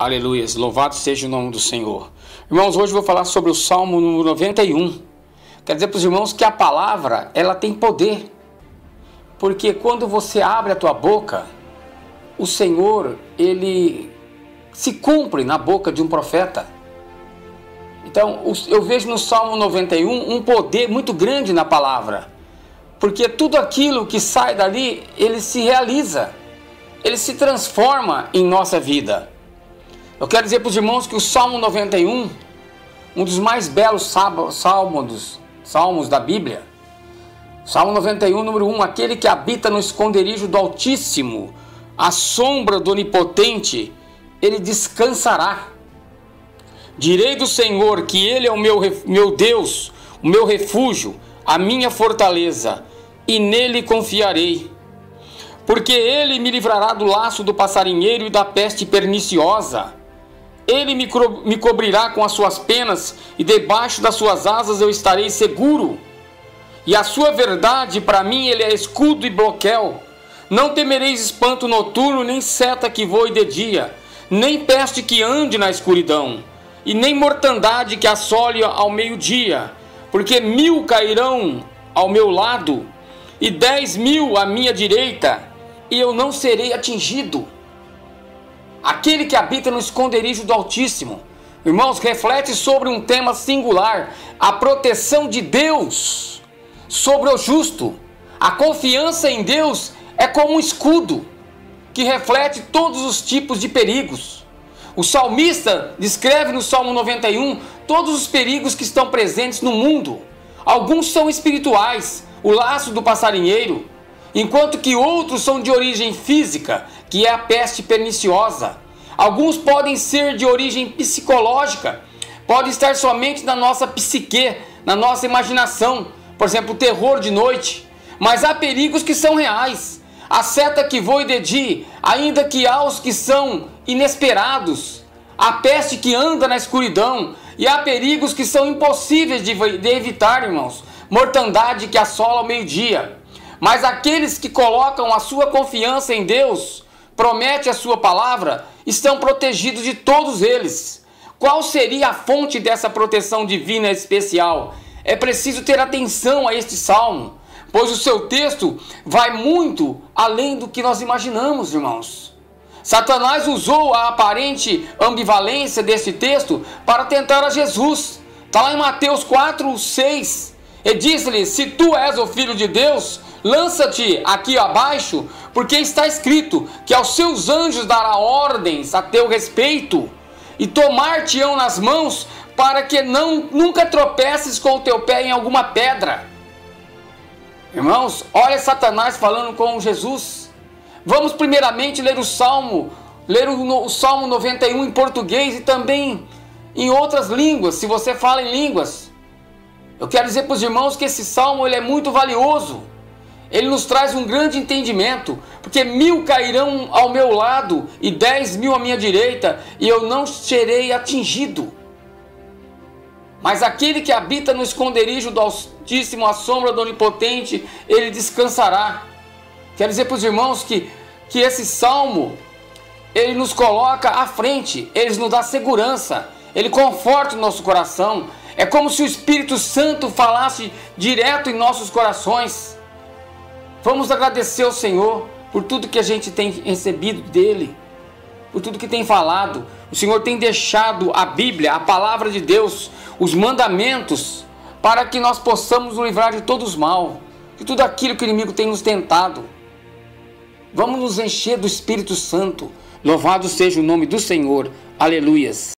Aleluias, louvado seja o nome do Senhor. Irmãos, hoje vou falar sobre o Salmo número 91. Quer dizer para os irmãos que a palavra, ela tem poder. Porque quando você abre a tua boca, o Senhor, ele se cumpre na boca de um profeta. Então, eu vejo no Salmo 91 um poder muito grande na palavra. Porque tudo aquilo que sai dali, ele se realiza. Ele se transforma em nossa vida. Eu quero dizer para os irmãos que o Salmo 91, um dos mais belos salmos, salmos da Bíblia, Salmo 91, número 1, aquele que habita no esconderijo do Altíssimo, a sombra do Onipotente, ele descansará. Direi do Senhor que ele é o meu, meu Deus, o meu refúgio, a minha fortaleza, e nele confiarei. Porque ele me livrará do laço do passarinheiro e da peste perniciosa. Ele me, co me cobrirá com as suas penas, e debaixo das suas asas eu estarei seguro. E a sua verdade, para mim, ele é escudo e bloqueio. Não temereis espanto noturno, nem seta que voe de dia, nem peste que ande na escuridão, e nem mortandade que assole ao meio-dia, porque mil cairão ao meu lado, e dez mil à minha direita, e eu não serei atingido aquele que habita no esconderijo do Altíssimo. Irmãos, reflete sobre um tema singular: a proteção de Deus sobre o justo. A confiança em Deus é como um escudo que reflete todos os tipos de perigos. O salmista descreve no Salmo 91 todos os perigos que estão presentes no mundo. Alguns são espirituais, o laço do passarinheiro, enquanto que outros são de origem física, que é a peste perniciosa. Alguns podem ser de origem psicológica, podem estar somente na nossa psique, na nossa imaginação, por exemplo, o terror de noite. Mas há perigos que são reais. A seta que voa de dia, ainda que há os que são inesperados. A peste que anda na escuridão. E há perigos que são impossíveis de, de evitar, irmãos. Mortandade que assola ao meio-dia. Mas aqueles que colocam a sua confiança em Deus, promete a sua palavra, estão protegidos de todos eles. Qual seria a fonte dessa proteção divina especial? É preciso ter atenção a este salmo, pois o seu texto vai muito além do que nós imaginamos, irmãos. Satanás usou a aparente ambivalência desse texto para tentar a Jesus. Está lá em Mateus 4, 6. E disse-lhe: Se tu és o filho de Deus, Lança-te aqui abaixo, porque está escrito que aos seus anjos dará ordens a teu respeito e tomar-te-ão nas mãos para que não nunca tropeces com o teu pé em alguma pedra. Irmãos, olha Satanás falando com Jesus. Vamos primeiramente ler o Salmo, ler o, o Salmo 91 em português e também em outras línguas, se você fala em línguas. Eu quero dizer para os irmãos que esse salmo ele é muito valioso. Ele nos traz um grande entendimento, porque mil cairão ao meu lado e dez mil à minha direita, e eu não serei atingido. Mas aquele que habita no esconderijo do Altíssimo, à sombra do Onipotente, ele descansará. Quero dizer para os irmãos que, que esse salmo, ele nos coloca à frente, ele nos dá segurança, ele conforta o nosso coração. É como se o Espírito Santo falasse direto em nossos corações. Vamos agradecer ao Senhor por tudo que a gente tem recebido dele, por tudo que tem falado. O Senhor tem deixado a Bíblia, a palavra de Deus, os mandamentos, para que nós possamos nos livrar de todos os mal, de tudo aquilo que o inimigo tem nos tentado. Vamos nos encher do Espírito Santo. Louvado seja o nome do Senhor. Aleluias.